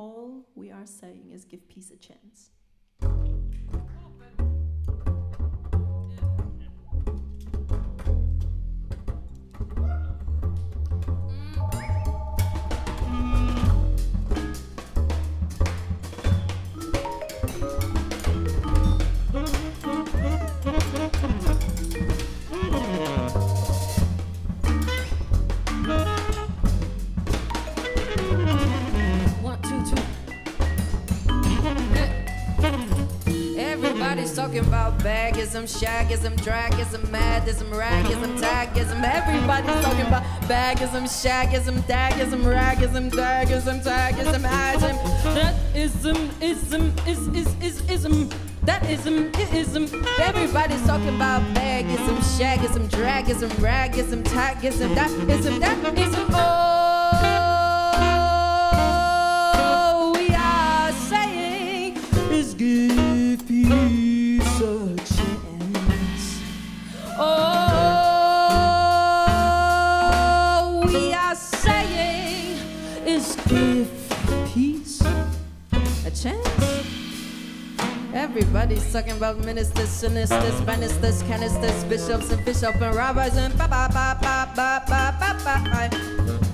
All we are saying is give peace a chance. Talking about bagism, shagism, dragism, madism, ragism, tagism. Everybody's talking about bagism, shagism, dagism, ragism, dagism, tagism, ism. That ism, ism, is, is, is, ism. That ism, ism. Everybody's talking about bagism, shagism, dragism, ragism, tagism. That ism, that ism. Oh, we give peace a chance. Everybody's talking about ministers, sinisters, ministers, canisters, bishops, and bishop and rabbis and ba ba ba ba ba ba ba ba ba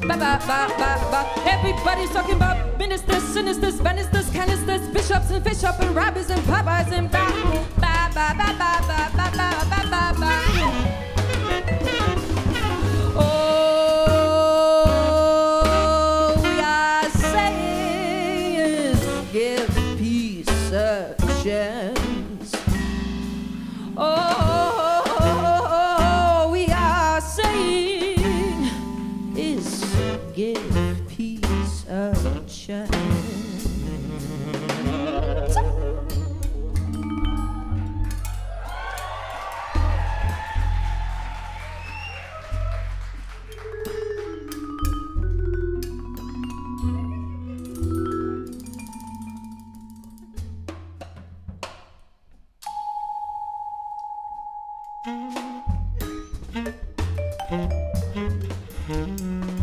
ba ba ba ba. Everybody's talking about ministers, sinisters, ministers, canisters, bishops, and bishop and rabbis and rabbis and ba ba ba ba ba ba ba ba ba Mm-hmm.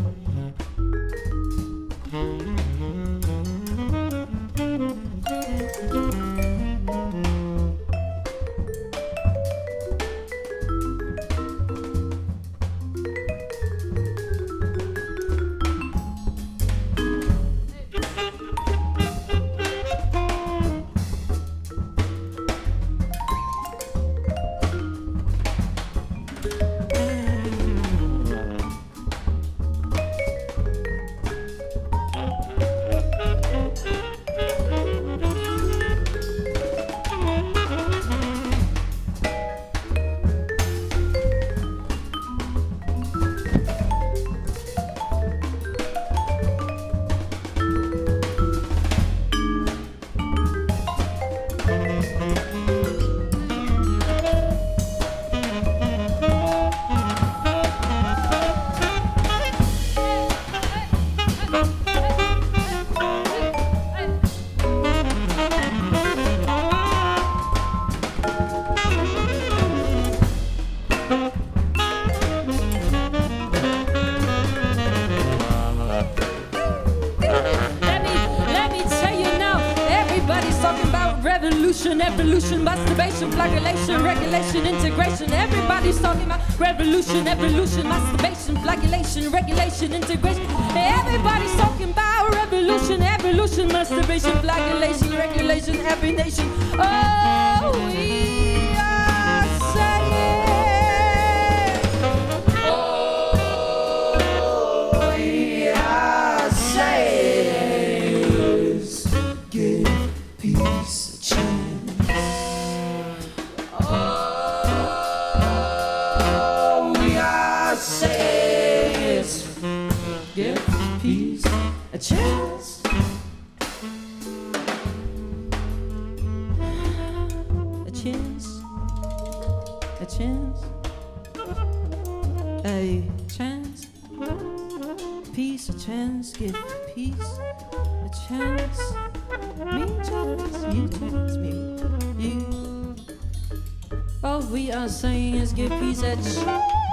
Thank you. Revolution, evolution, masturbation, flagellation, regulation, integration. Everybody's talking about revolution, evolution, masturbation, flagellation, regulation, integration. Everybody's talking about revolution, evolution, masturbation, flagellation, regulation, every nation. Oh, we are saying. Chance. A chance. A chance. A chance. Peace, a chance. Give peace a chance. Me chance. You chance. Me. You. All we are saying is give peace a chance.